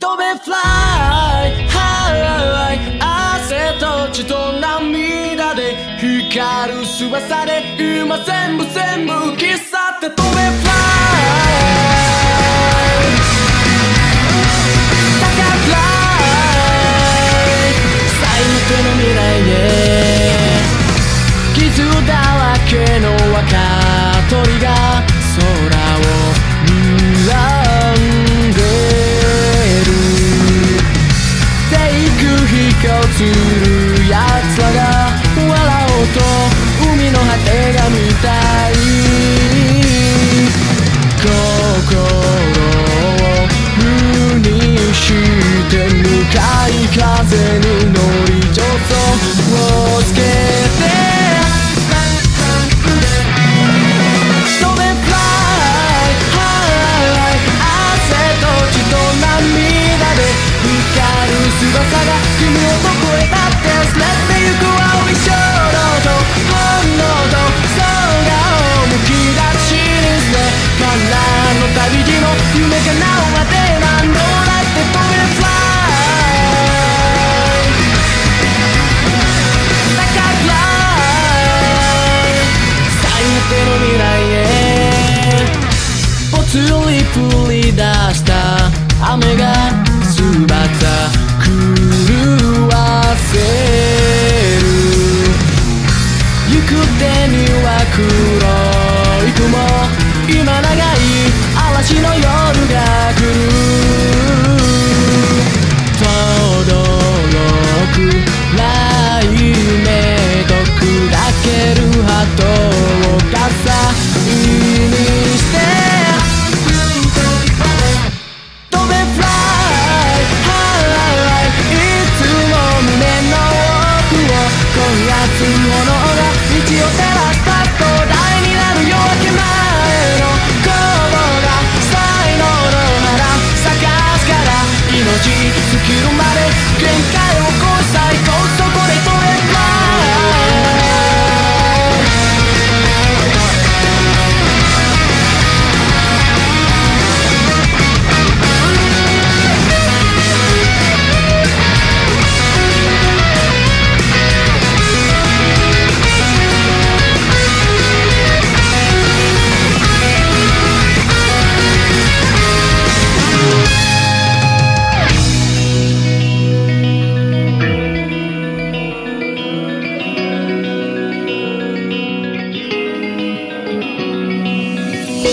飛べ fly high 汗と血と涙で光る翼で今全部全部置き去って飛べ fly high。高く fly high 最高の未来へ。傷だらけの若鳥たい心を無にして向かい風に乗り助走をつけて飛べ fly high 汗と血と涙で光る翼が君をぽつり降り出した雨が翼狂わせる。行く手には黒い雲。今だ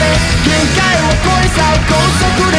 れ限界を超え去る高速で